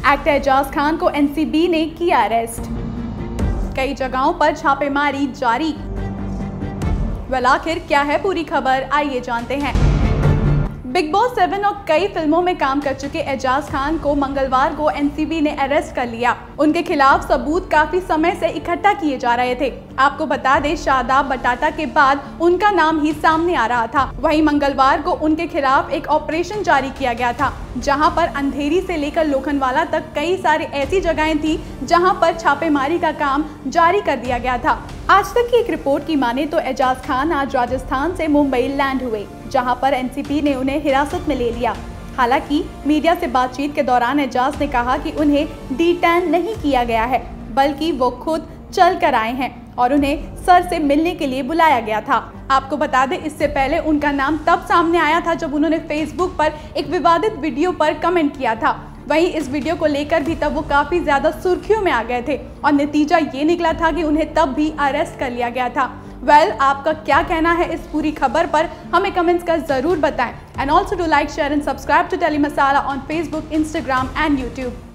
Actor Ejaz Khan को NCB ने किया अरेस्ट कई जगहों पर छापेमारी जारी। वाल आखिर क्या है पूरी खबर? आइए जानते हैं। बिग बॉस सेवन और कई फ़िल्मों में काम कर चुके एजाज खान को मंगलवार को एनसीबी ने अरेस्ट कर लिया। उनके खिलाफ सबूत काफ़ी समय से इकट्ठा किए जा रहे थे। आपको बता दें, शादाब बटाटा के बाद उनका नाम ही सामने आ रहा था। वहीं मंगलवार को उनके खिलाफ एक ऑपरेशन जारी किया गया था, जहाँ पर अंधेरी से लेकर लोखनवाला तक कई सारी ऐसी जगहें थी जहाँ पर छापेमारी का काम जारी कर दिया गया था। आज तक की एक रिपोर्ट की माने तो एजाज खान आज राजस्थान से मुंबई लैंड हुए, जहाँ पर एनसीपी ने उन्हें हिरासत में ले लिया। हालाँकि, मीडिया से बातचीत के दौरान एजाज ने कहा कि उन्हें डिटेन नहीं किया गया है, बल्कि वो खुद चल कर आए हैं और उन्हें सर से मिलने के लिए बुलाया गया था। आपको बता दें, इससे पहले उनका नाम तब सामने आया था जब उन्होंने फेसबुक पर एक विवादित वीडियो पर कमेंट किया था। वहीं इस वीडियो को लेकर भी तब वो काफ़ी ज़्यादा सुर्खियों में आ गए थे और नतीजा ये निकला था कि उन्हें तब भी अरेस्ट कर लिया गया था। वेल well, आपका क्या कहना है इस पूरी खबर पर? हमें कमेंट्स कर ज़रूर बताएँ। And also do like share and subscribe to Tele Masala on Facebook Instagram and YouTube